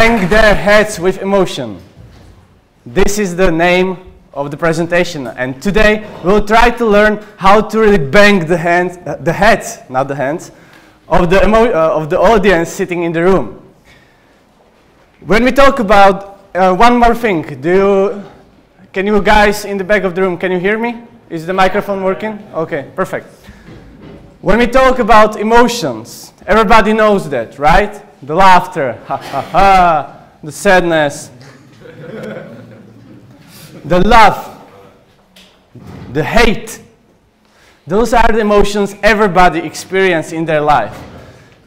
bang their heads with emotion. This is the name of the presentation. And today we'll try to learn how to really bang the, hands, uh, the heads, not the hands, of the, uh, of the audience sitting in the room. When we talk about uh, one more thing, do you, can you guys in the back of the room, can you hear me? Is the microphone working? Okay, perfect. When we talk about emotions, everybody knows that, right? The laughter, ha ha ha, the sadness, the love, the hate. Those are the emotions everybody experiences in their life.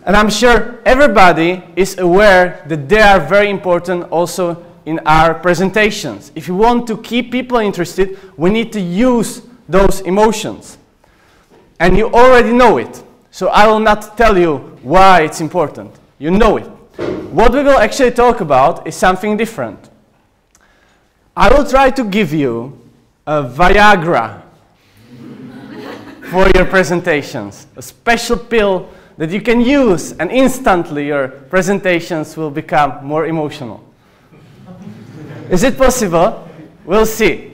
And I'm sure everybody is aware that they are very important also in our presentations. If you want to keep people interested, we need to use those emotions. And you already know it. So I will not tell you why it's important. You know it. What we will actually talk about is something different. I will try to give you a Viagra for your presentations, a special pill that you can use and instantly your presentations will become more emotional. Is it possible? We'll see.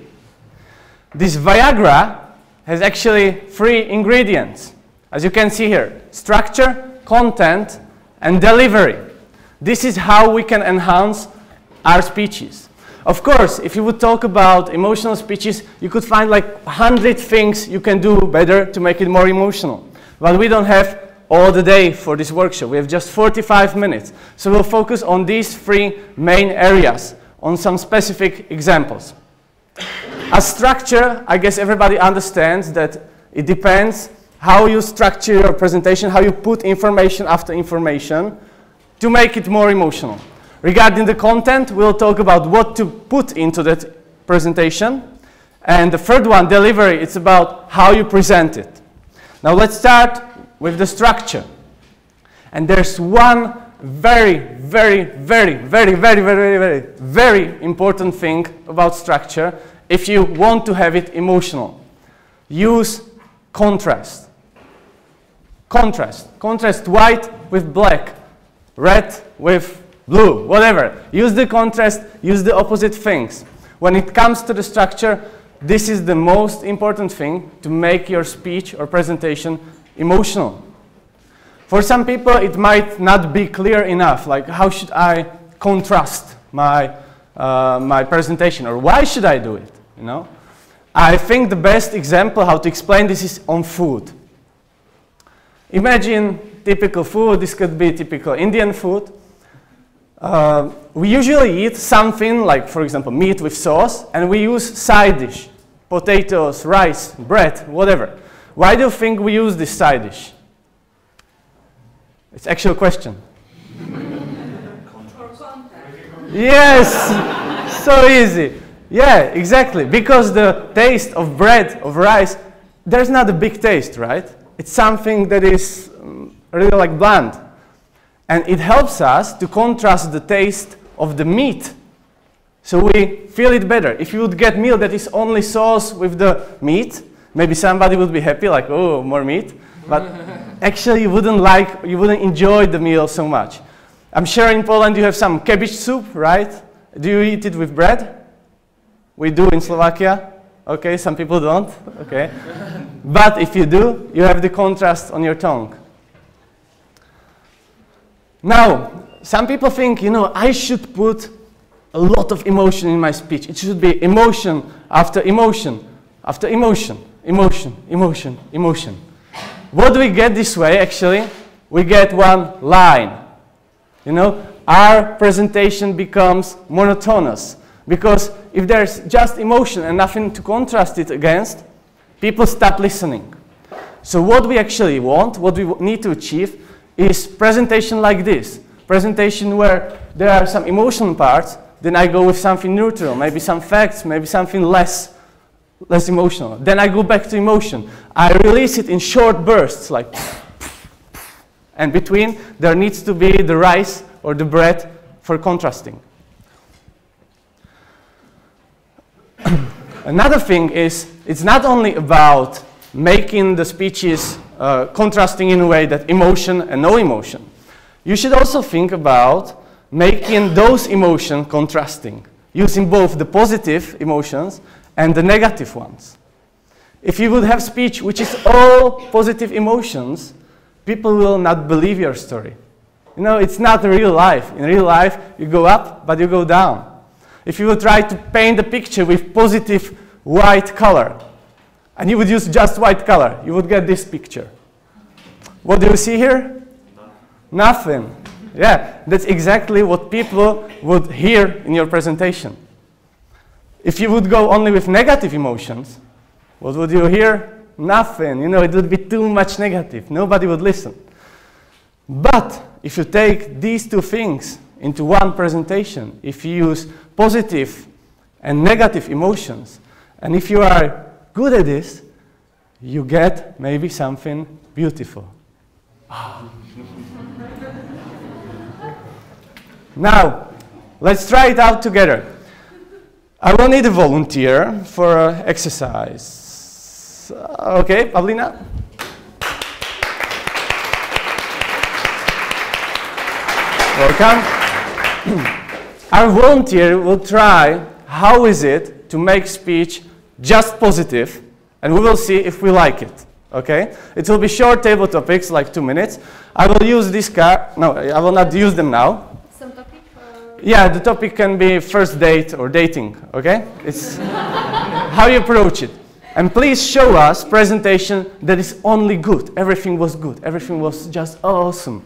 This Viagra has actually three ingredients. As you can see here, structure, content, and delivery. This is how we can enhance our speeches. Of course, if you would talk about emotional speeches, you could find like 100 things you can do better to make it more emotional. But we don't have all the day for this workshop. We have just 45 minutes. So we'll focus on these three main areas, on some specific examples. As structure, I guess everybody understands that it depends how you structure your presentation, how you put information after information to make it more emotional. Regarding the content, we'll talk about what to put into that presentation. And the third one, delivery, it's about how you present it. Now let's start with the structure. And there's one very, very, very, very, very, very, very, very important thing about structure if you want to have it emotional. Use contrast. Contrast. Contrast white with black, red with blue, whatever. Use the contrast, use the opposite things. When it comes to the structure, this is the most important thing to make your speech or presentation emotional. For some people, it might not be clear enough, like how should I contrast my, uh, my presentation, or why should I do it, you know? I think the best example how to explain this is on food. Imagine typical food, this could be typical Indian food. Uh, we usually eat something like, for example, meat with sauce, and we use side dish, potatoes, rice, bread, whatever. Why do you think we use this side dish? It's actual question. yes, so easy. Yeah, exactly. Because the taste of bread, of rice, there's not a big taste, right? It's something that is um, really like bland. And it helps us to contrast the taste of the meat. So we feel it better. If you would get meal that is only sauce with the meat, maybe somebody would be happy, like, oh, more meat. But actually you wouldn't like, you wouldn't enjoy the meal so much. I'm sure in Poland you have some cabbage soup, right? Do you eat it with bread? We do in Slovakia. Okay, some people don't. Okay. but if you do, you have the contrast on your tongue. Now, some people think, you know, I should put a lot of emotion in my speech. It should be emotion after emotion, after emotion, emotion, emotion, emotion. What do we get this way, actually? We get one line. You know, our presentation becomes monotonous. Because if there's just emotion and nothing to contrast it against, people stop listening. So what we actually want, what we need to achieve, is presentation like this. Presentation where there are some emotional parts, then I go with something neutral, maybe some facts, maybe something less, less emotional. Then I go back to emotion. I release it in short bursts, like, and between there needs to be the rice or the bread for contrasting. Another thing is, it's not only about making the speeches uh, contrasting in a way that emotion and no emotion. You should also think about making those emotions contrasting, using both the positive emotions and the negative ones. If you would have speech which is all positive emotions, people will not believe your story. You know, it's not real life. In real life, you go up, but you go down. If you would try to paint a picture with positive white color, and you would use just white color, you would get this picture. What do you see here? Nothing. Yeah, that's exactly what people would hear in your presentation. If you would go only with negative emotions, what would you hear? Nothing. You know, it would be too much negative. Nobody would listen. But if you take these two things into one presentation, if you use positive and negative emotions, and if you are good at this, you get maybe something beautiful. now, let's try it out together. I will need a volunteer for uh, exercise. Okay, Pavlina? Welcome. Our volunteer will try how is it to make speech just positive, and we will see if we like it. Okay? It will be short table topics, like two minutes. I will use this card. No, I will not use them now. Some topic? Or? Yeah, the topic can be first date or dating. Okay? It's how you approach it. And please show us presentation that is only good. Everything was good. Everything was just awesome.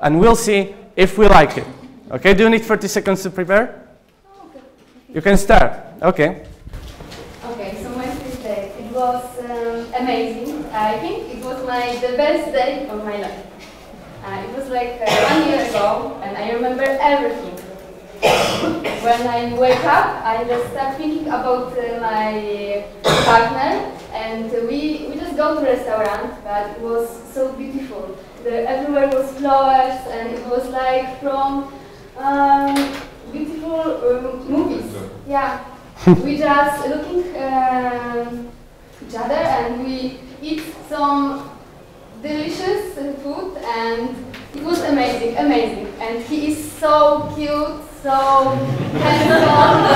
And we'll see if we like it. Okay, do you need 30 seconds to prepare? Oh, okay. You can start. Okay. Okay, so my first day, it was um, amazing. I think it was my the best day of my life. Uh, it was like uh, one year ago, and I remember everything. when I wake up, I just start thinking about uh, my partner, and we we just go to restaurant, but it was so beautiful. The, everywhere was flowers, and it was like from um, beautiful um, movies. Yeah, we just looking um, each other, and we eat some delicious uh, food, and it was amazing, amazing. And he is so cute, so handsome,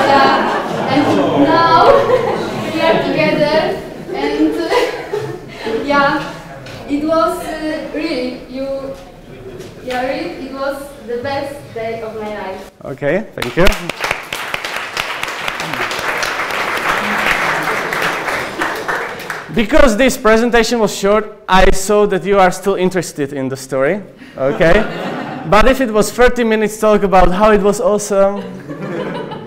yeah. And now we are together, and uh, yeah, it was uh, really you. Yeah, really, it was the best day of my life. Okay, thank you. Because this presentation was short, I saw that you are still interested in the story. Okay? but if it was 30 minutes talk about how it was awesome,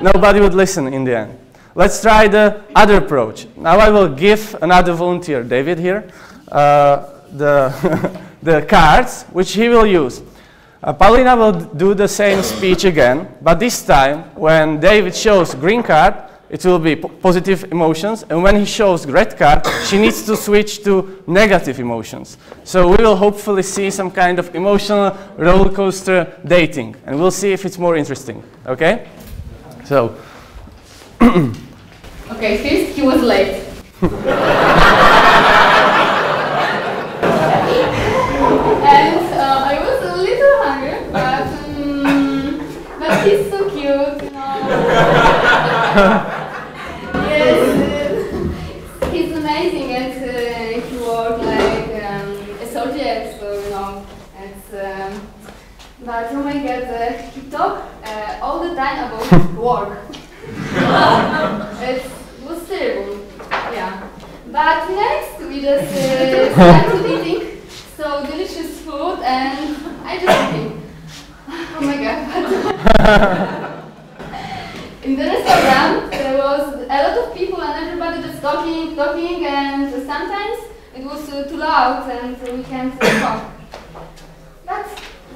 nobody would listen in the end. Let's try the other approach. Now I will give another volunteer, David here, uh, the, the cards, which he will use. Uh, Paulina will do the same speech again, but this time, when David shows green card, it will be positive emotions, and when he shows red card, she needs to switch to negative emotions. So we will hopefully see some kind of emotional roller coaster dating, and we'll see if it's more interesting. Okay? So. okay, first he was late. and uh, I was a little hungry, but um, but he's so cute, you know. Yes, uh, he's amazing, and uh, he worked like um, a soldier, so you know, And, Um, but oh my God, uh, he talked uh, all the time about work. it was terrible, yeah. But next we just uh, started eating so delicious food and I just think, oh my god. In the restaurant there was a lot of people and everybody just talking, talking and sometimes it was uh, too loud and we can't talk.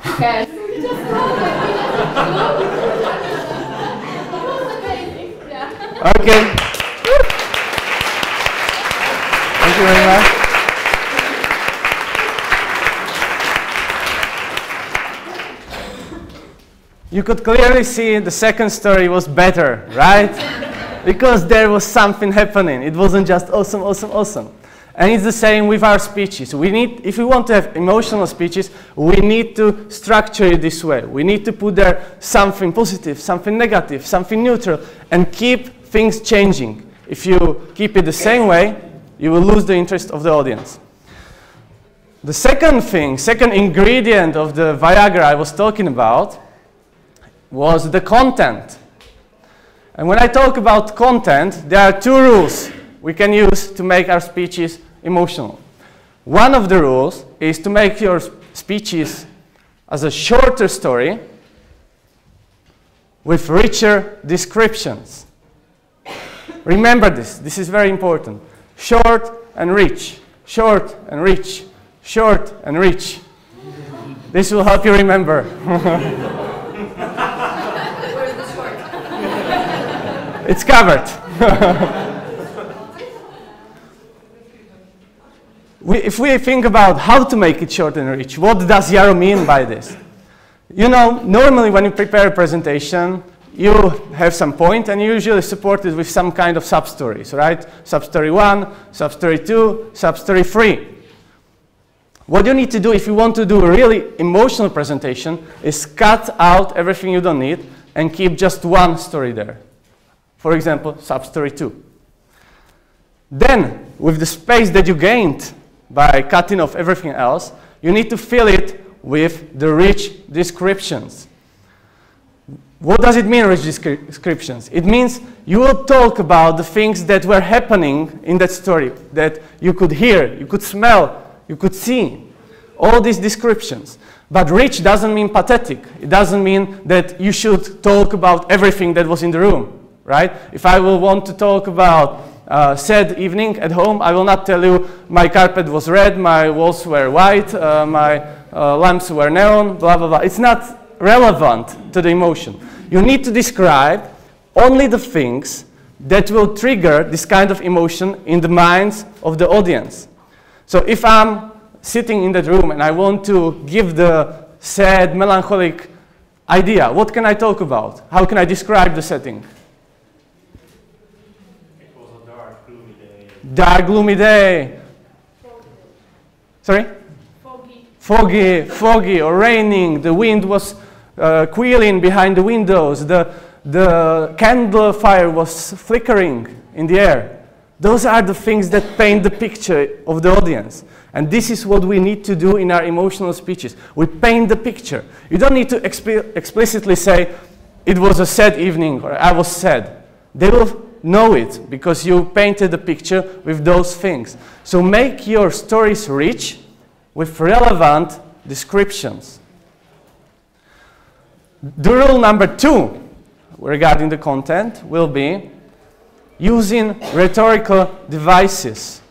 Who cares? We just. Okay. Thank you very much. You could clearly see the second story was better, right? because there was something happening. It wasn't just awesome, awesome, awesome. And it's the same with our speeches. We need, if we want to have emotional speeches, we need to structure it this way. We need to put there something positive, something negative, something neutral, and keep things changing. If you keep it the same way, you will lose the interest of the audience. The second thing, second ingredient of the Viagra I was talking about was the content. And when I talk about content, there are two rules we can use to make our speeches emotional. One of the rules is to make your speeches as a shorter story with richer descriptions. Remember this, this is very important. Short and rich, short and rich, short and rich. This will help you remember. it's covered. we, if we think about how to make it short and rich, what does Yaro mean by this? You know, normally when you prepare a presentation, you have some point and you usually support it with some kind of sub-stories, right? Sub-story 1, sub-story 2, sub-story 3. What you need to do if you want to do a really emotional presentation is cut out everything you don't need and keep just one story there. For example, sub-story 2. Then, with the space that you gained by cutting off everything else, you need to fill it with the rich descriptions. What does it mean, rich descriptions? It means you will talk about the things that were happening in that story, that you could hear, you could smell, you could see. All these descriptions. But rich doesn't mean pathetic. It doesn't mean that you should talk about everything that was in the room, right? If I will want to talk about uh, sad evening at home, I will not tell you my carpet was red, my walls were white, uh, my uh, lamps were neon, blah, blah, blah. It's not relevant to the emotion. You need to describe only the things that will trigger this kind of emotion in the minds of the audience. So if I'm sitting in that room and I want to give the sad, melancholic idea, what can I talk about? How can I describe the setting? Dark, gloomy day. Sorry? Foggy. Foggy, foggy or raining. The wind was uh, quilling behind the windows. The, the candle fire was flickering in the air. Those are the things that paint the picture of the audience. And this is what we need to do in our emotional speeches. We paint the picture. You don't need to exp explicitly say, it was a sad evening or I was sad. They will know it because you painted the picture with those things. So make your stories rich with relevant descriptions. The rule number two regarding the content will be using rhetorical devices.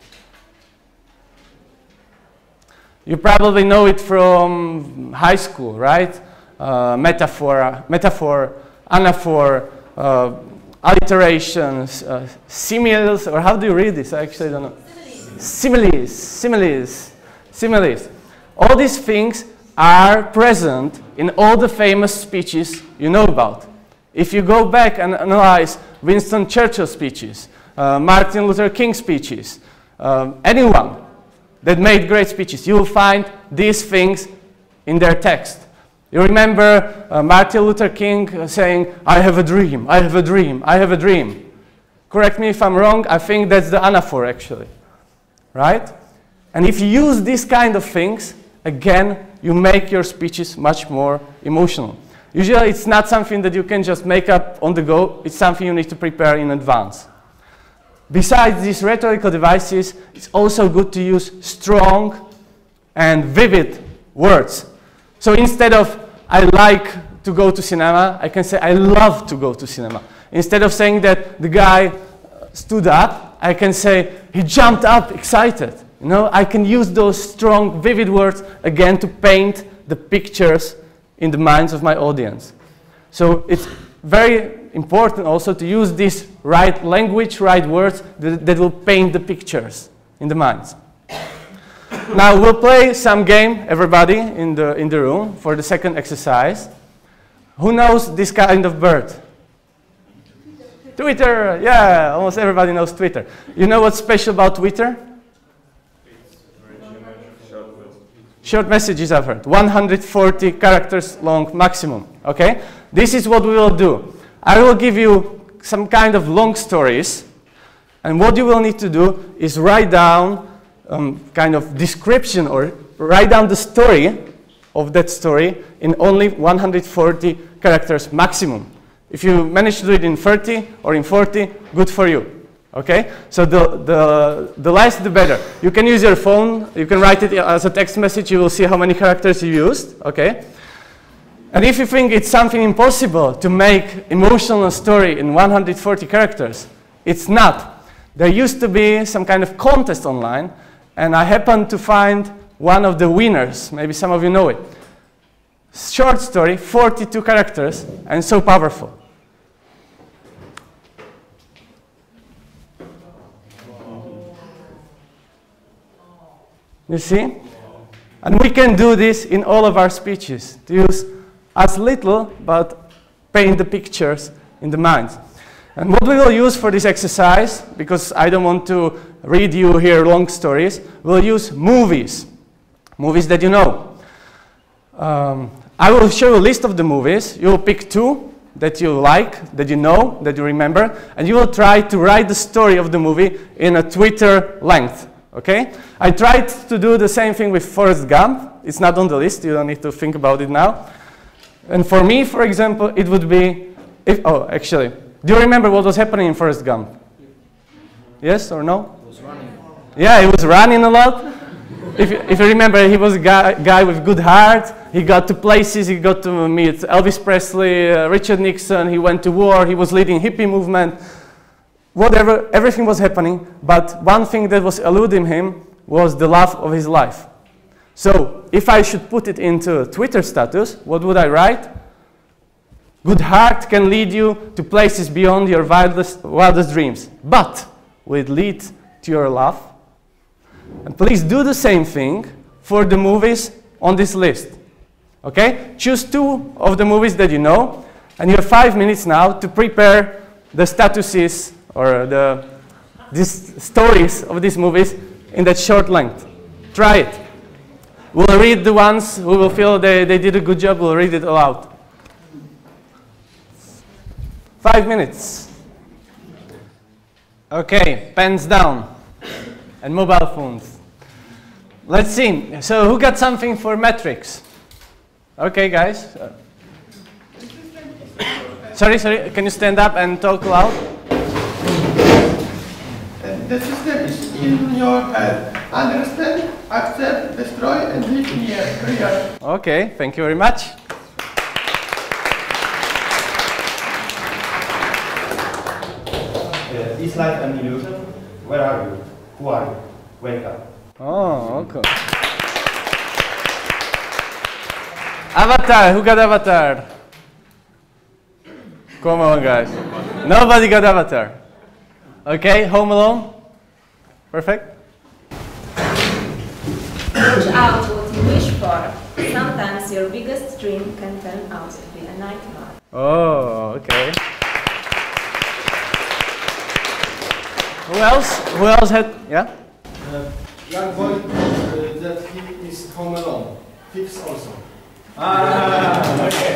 You probably know it from high school, right? Uh, metaphor, metaphor, anaphor, uh, alliterations, uh, similes, or how do you read this? I actually don't know. Similes, similes, similes. All these things are present in all the famous speeches you know about. If you go back and analyze Winston Churchill speeches, uh, Martin Luther King speeches, um, anyone that made great speeches, you will find these things in their text. You remember uh, Martin Luther King uh, saying, I have a dream, I have a dream, I have a dream. Correct me if I'm wrong, I think that's the anaphor actually. Right? And if you use these kind of things, again, you make your speeches much more emotional. Usually it's not something that you can just make up on the go, it's something you need to prepare in advance. Besides these rhetorical devices, it's also good to use strong and vivid words so instead of I like to go to cinema, I can say I love to go to cinema. Instead of saying that the guy stood up, I can say he jumped up excited. You know, I can use those strong, vivid words again to paint the pictures in the minds of my audience. So it's very important also to use this right language, right words that, that will paint the pictures in the minds now we'll play some game, everybody in the, in the room, for the second exercise. Who knows this kind of bird? Twitter, yeah, almost everybody knows Twitter. You know what's special about Twitter? short messages I've heard. 140 characters long maximum. Okay? This is what we will do. I will give you some kind of long stories, and what you will need to do is write down um, kind of description or write down the story of that story in only 140 characters maximum. If you manage to do it in 30 or in 40, good for you. Okay? So the, the, the less the better. You can use your phone, you can write it as a text message, you will see how many characters you used. Okay? And if you think it's something impossible to make emotional story in 140 characters, it's not. There used to be some kind of contest online, and I happened to find one of the winners. Maybe some of you know it. Short story, 42 characters, and so powerful. You see? And we can do this in all of our speeches, to use as little, but paint the pictures in the mind. And what we will use for this exercise, because I don't want to read you here long stories, we'll use movies, movies that you know. Um, I will show you a list of the movies. You will pick two that you like, that you know, that you remember, and you will try to write the story of the movie in a Twitter length. Okay? I tried to do the same thing with Forrest Gump. It's not on the list, you don't need to think about it now. And for me, for example, it would be, if, oh, actually, do you remember what was happening in Forrest Gump? Yes or no? He was running. Yeah, he was running a lot. If you, if you remember, he was a guy, guy with good heart. He got to places, he got to meet Elvis Presley, uh, Richard Nixon, he went to war, he was leading hippie movement. Whatever, everything was happening, but one thing that was eluding him was the love of his life. So, if I should put it into Twitter status, what would I write? Good heart can lead you to places beyond your wildest, wildest dreams, but will it lead to your love? And please do the same thing for the movies on this list. Okay? Choose two of the movies that you know, and you have five minutes now to prepare the statuses or the these stories of these movies in that short length. Try it. We'll read the ones who will feel they, they did a good job, we'll read it aloud. Five minutes. Okay, pens down and mobile phones. Let's see. So, who got something for Matrix? Okay, guys. Sorry, sorry. Can you stand up and talk loud? The system is in your head. Understand, accept, destroy, and live in here. Okay, thank you very much. Uh, is life an illusion? Where are you? Who are you? Wake up. Oh, okay. Avatar, who got Avatar? Come on, guys. Nobody got Avatar. Okay, Home Alone? Perfect. Watch out what you wish for. Sometimes your biggest dream can turn out to be a nightmare. Oh, okay. Who else? Who else had? Yeah. Uh, young boy uh, that he is home alone. Fix also. Ah, okay.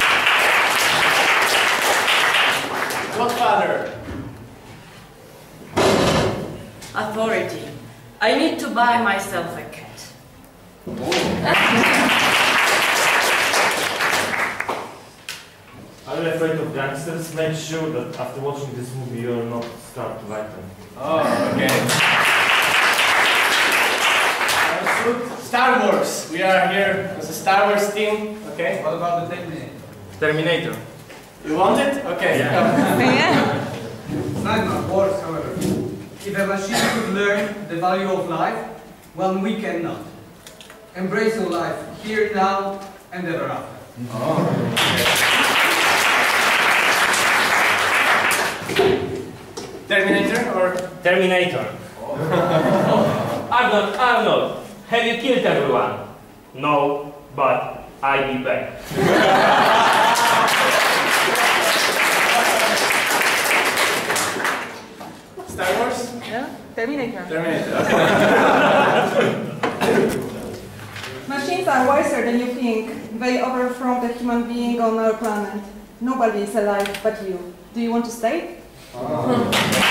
Godfather. Authority. I need to buy myself a cat. Are you afraid of gangsters? Make sure that after watching this movie you will not start to like them. Oh, okay. Star Wars. We are here as a Star Wars team. Okay. What about the Terminator? Terminator. You want it? Okay. It's not not worse, however. If a machine could learn the value of life, well, we cannot. Embrace your life, here, now, and ever after. Oh, Terminator or Terminator. Arnold, Arnold, have you killed everyone? No, but I'll be back. Star Wars? Yeah? Terminator. Terminator. Machines are wiser than you think. They overthrow the human being on our planet. Nobody is alive but you. Do you want to stay? Oh.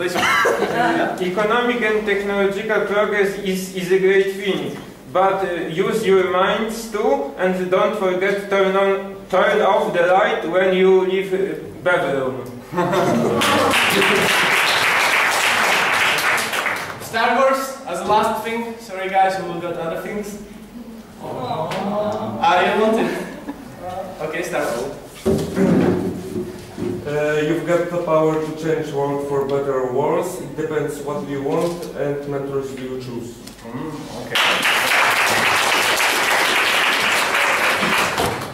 Economic and technological progress is, is a great thing, but uh, use your minds too, and don't forget to turn on, turn off the light when you leave uh, Babylon. Star Wars as a last thing. Sorry guys, we will got other things. Are you want it? Okay, Star Wars. Uh, you've got the power to change world for better or worse. It depends what you want and mentors you choose. okay.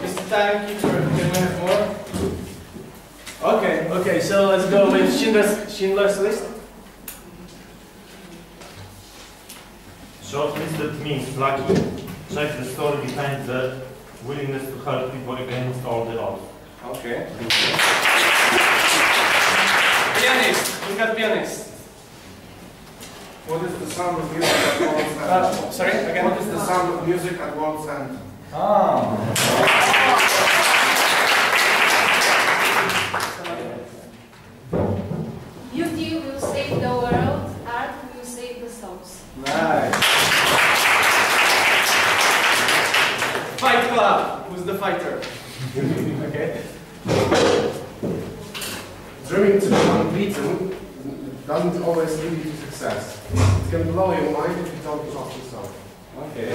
Is the time keeper? Can we have more? Okay, okay, so let's go with Schindler's, Schindler's List. Shortlisted means lucky. Check the story behind the willingness to help people against all the odds. Okay. Pianist, look at pianist. What is the sound of music at world's end? Uh, sorry, again? What is the sound of music at world's end? Ah. Beauty will save the world, art will save the souls. Nice. Fight Club. Who's the fighter? okay. Dreaming to become beaten doesn't always lead you to success. It can blow your mind if you don't trust yourself. Okay.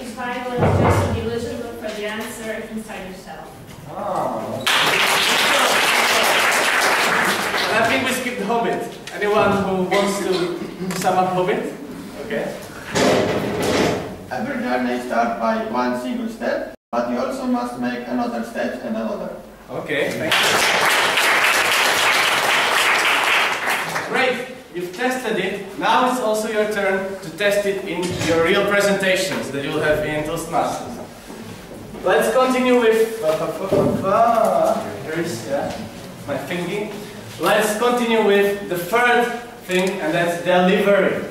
Each Bible is just an illusion, look for the answer inside yourself. Ah. And I think we skipped Hobbit. Anyone who wants to sum up Hobbit? Okay. Every journey starts by one single step, but you also must make another step and another. Okay, thank you. Great, you've tested it. Now it's also your turn to test it in your real presentations that you'll have in Toastmasters. Let's continue with. Here is yeah, my thinking. Let's continue with the third thing, and that's delivery.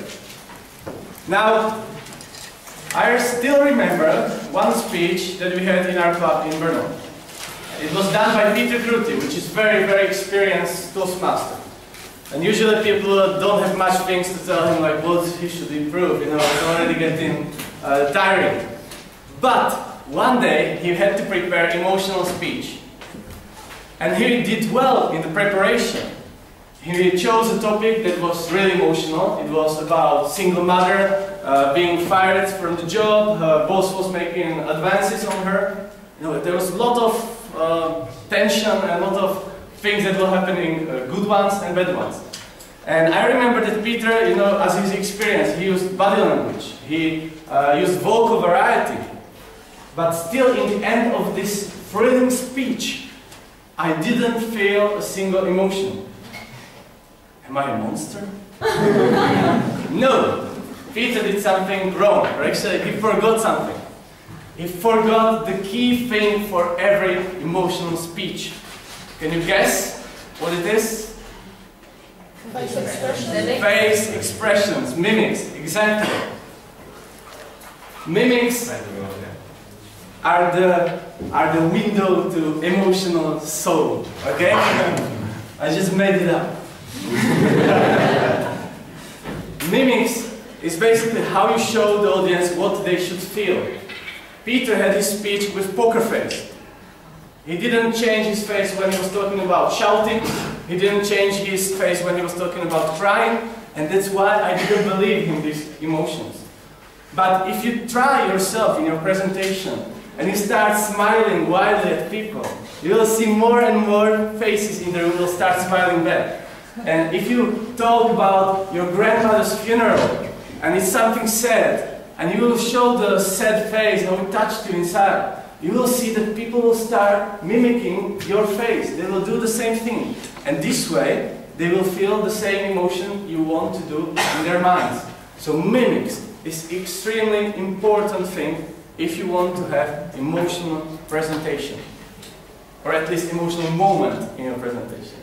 Now, I still remember one speech that we had in our club in Brno. It was done by Peter Kruti, which is very, very experienced Toastmaster. And usually people don't have much things to tell him, like what he should improve, you know, it's already getting uh, tiring. But one day he had to prepare emotional speech. And he did well in the preparation. He chose a topic that was really emotional. It was about single mother uh, being fired from the job. Her boss was making advances on her. You know, there was a lot of uh, tension and a lot of things that were happening, uh, good ones and bad ones. And I remember that Peter, you know, as his experience, he used body language. He uh, used vocal variety. But still, in the end of this thrilling speech, I didn't feel a single emotion. Am I a monster? no! Peter did something wrong, or actually he forgot something. He forgot the key thing for every emotional speech. Can you guess what it is? Face expression. Face expressions, mimics, exactly. Mimics are the, are the window to emotional soul, okay? I just made it up. Mimics is basically how you show the audience what they should feel. Peter had his speech with poker face. He didn't change his face when he was talking about shouting. He didn't change his face when he was talking about crying. And that's why I didn't believe in these emotions. But if you try yourself in your presentation and you start smiling wildly at people, you will see more and more faces in the room will start smiling back. And if you talk about your grandmother's funeral and it's something sad, and you will show the sad face, how it touched you inside, you will see that people will start mimicking your face. They will do the same thing. And this way, they will feel the same emotion you want to do in their minds. So mimics is extremely important thing if you want to have emotional presentation. Or at least emotional moment in your presentation.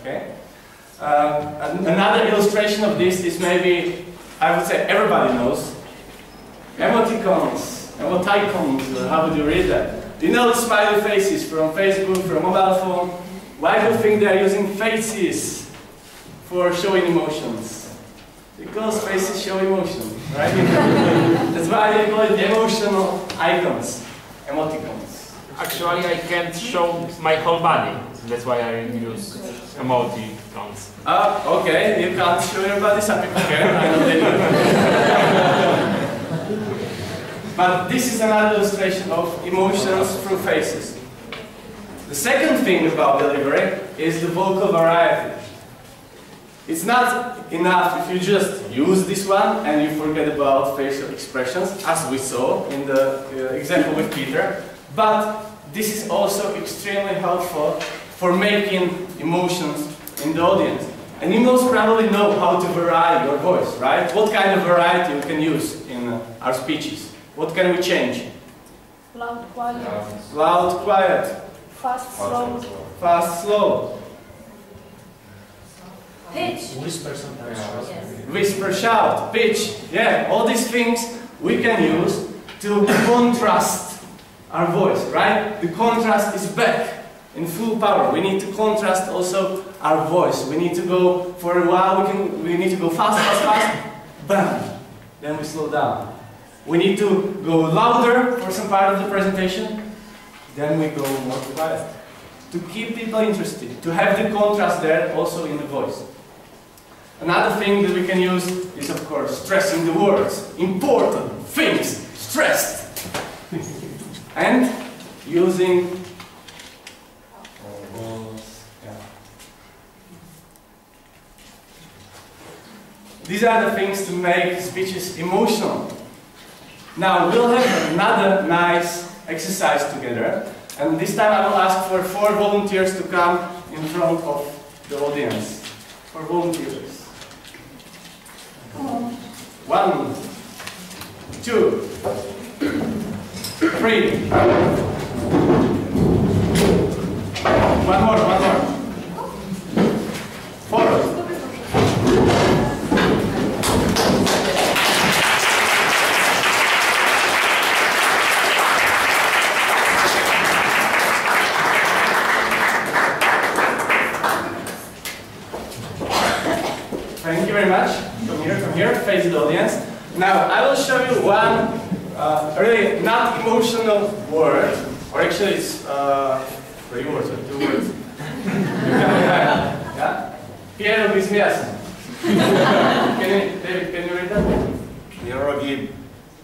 Okay. Uh, another illustration of this is maybe I would say everybody knows emoticons, emoticons. uh, How would you read that? You know the smiley faces from Facebook, from mobile phone. Why do you think they are using faces for showing emotions? Because faces show emotion, right? That's why they call it emotional icons, emoticons. Actually, I can't show my whole body. That's why I use emoticons. Ah, okay, you can't show your body, some people can, I know they do. but this is another illustration of emotions through faces. The second thing about delivery is the vocal variety. It's not enough if you just use this one and you forget about facial expressions, as we saw in the uh, example with Peter, but this is also extremely helpful for making emotions in the audience. And you most probably know how to vary your voice, right? What kind of variety we can use in uh, our speeches? What can we change? Loud, quiet, Loud, quiet, fast, slow. fast, slow, Pitch. Whisper sometimes. whisper, shout, pitch. Yeah, all these things we can use to contrast our voice, right? The contrast is back in full power. We need to contrast also our voice. We need to go for a while. We can. We need to go fast, fast, fast. Bam. Then we slow down. We need to go louder for some part of the presentation. Then we go more quiet. To keep people interested, to have the contrast there also in the voice. Another thing that we can use is, of course, stressing the words. Important things stressed. and using These are the things to make speeches emotional. Now we'll have another nice exercise together, and this time I will ask for four volunteers to come in front of the audience. Four volunteers. One, two, three. One more, one more. Four. Thank you very much. Come here, come here, face audience. Now, I will show you one uh, really not emotional word, or actually it's uh, three words or two words. yeah? Piero bis. Can you, David, can you read that? Pierogi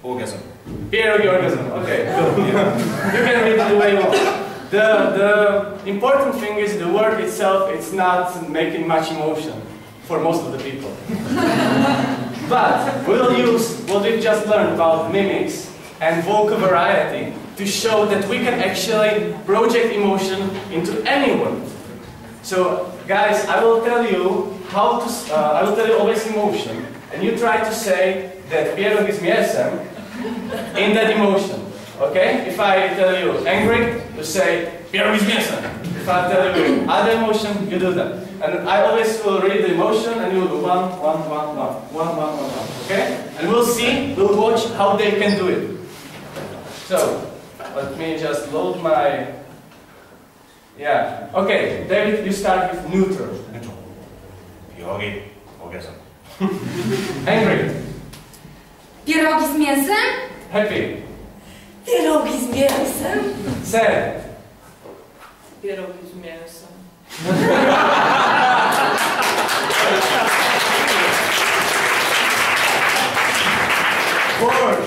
orgasm. Pierogi orgasm. Okay. You can read it the way you want. The, the important thing is the word itself, it's not making much emotion for most of the people. But we'll use what we've just learned about mimics and vocal variety to show that we can actually project emotion into anyone. So, guys, I will tell you how to, uh, I will tell you always emotion, and you try to say that Pierogi z mięsem in that emotion. Okay? If I tell you angry, you say Pierogi z mięsem. If I tell you other emotion, you do that. And I always will read the emotion and you will go one, one, one, one, one, one, one, one. Okay? And we'll see, we'll watch how they can do it. So, let me just load my. Yeah. Okay, David, you start with neutral. Neutral. Pierogi orgasm. Angry. Pierogi z mięsem? Happy. Pierogi z mięsem? Sad. Pierogi z mięsem. Bored.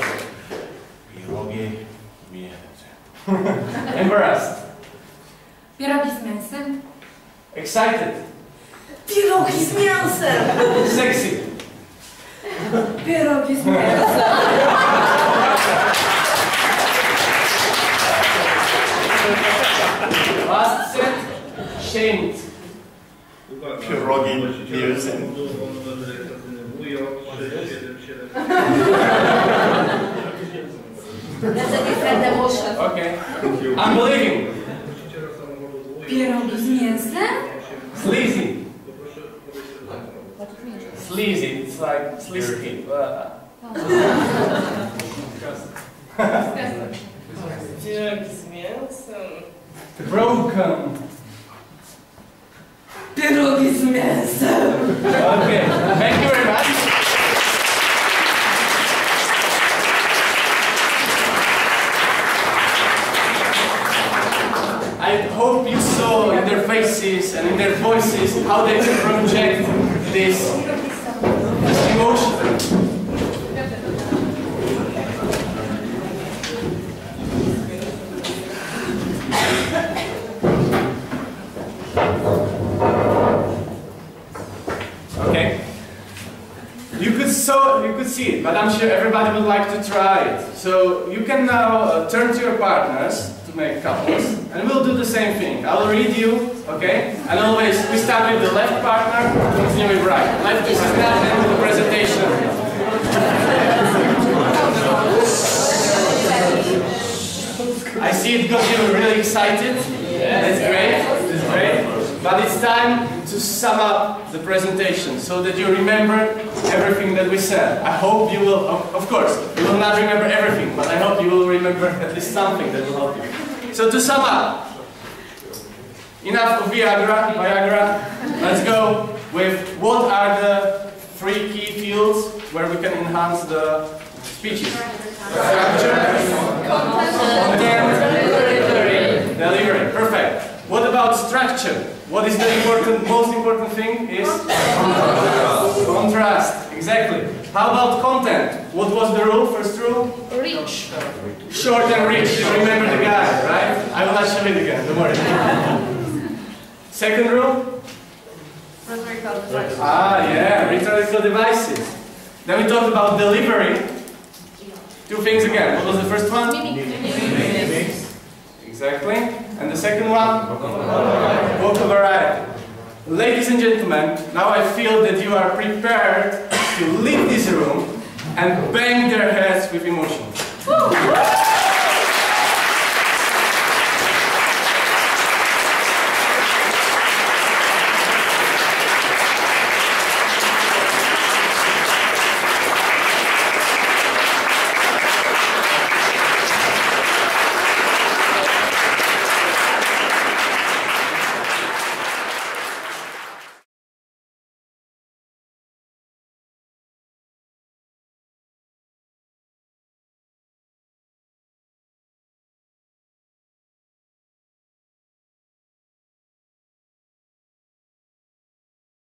Pierogi mięsem. Embarrassed. Pierogi z mięsem? Excited. Pierogi z mięsem! Sexy. Pierogi z mięsem! Last set. Shamed. Pierogi mięsem. That's a different emotion. Okay. Unbelieving. Pierogi z mięsem? Sleazy. sleazy. It's like sleazy. Uh, Pierogi z mięsem. Broken. Pierogi z mięsem. Okay, thank you very much. I hope you saw in their faces and in their voices how they project this, this emotion. Okay? You could so you could see it, but I'm sure everybody would like to try it. So you can now uh, turn to your partners to make couples, and we'll do the same thing. I'll read you, okay? And always we start with the left partner, continue with right. Left is not end of the presentation. I see it got you really excited. That's great. That's great. But it's time to sum up the presentation so that you remember everything that we said. I hope you will, of, course, you will not remember everything, but I hope you will remember at least something that will help you. So to sum up, enough of Viagra, Viagra. Let's go with what are the three key fields where we can enhance the speeches? Structure, content, delivery. Perfect. What about structure? What is the important, most important thing is contrast. Exactly. How about content? What was the rule? First rule? Rich. Short and rich. You remember the guy, right? I will not show it again. Don't worry. Second rule? Ah, yeah, rhetorical devices. Then we talked about delivery. Two things again. What was the first one? Mimics. Exactly. And the second one? Vocal variety. Ladies and gentlemen, now I feel that you are prepared to leave this room and bang their heads with emotion.